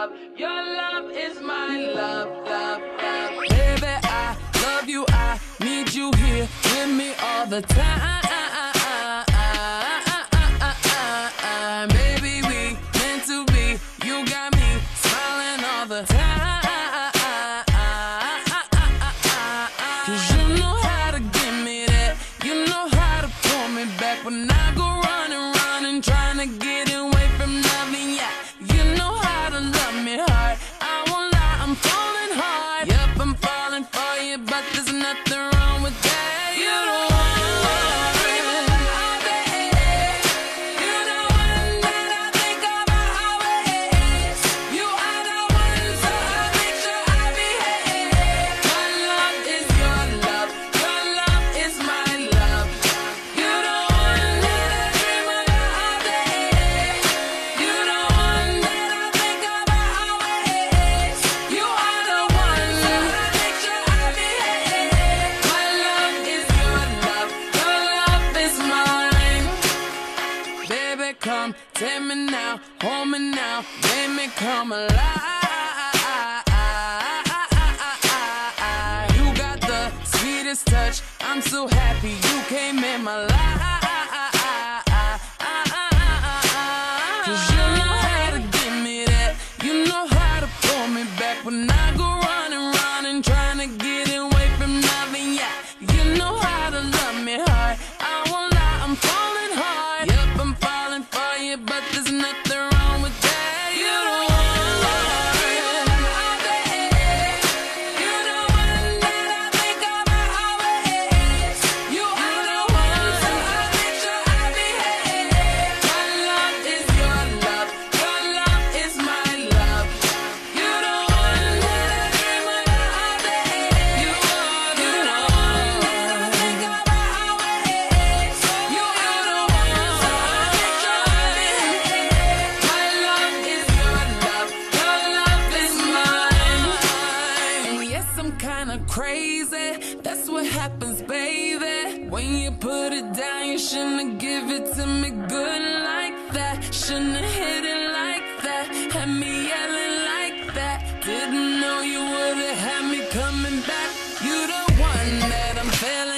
love. Your love is my love, love, love. Baby, I love you. I need you here with me all the time. Baby, we meant to be. You got me smiling all the time. There's nothing wrong with that. You don't Come take me now, hold me now, make me come alive. You got the sweetest touch. I'm so happy you came in my life. Cause you know how to give me that. You know how to pull me back when I go I'm kinda crazy. That's what happens, baby. When you put it down, you shouldn't give it to me good like that. Shouldn't have hit it like that. Had me yelling like that. Didn't know you would've had me coming back. You the one that I'm feeling.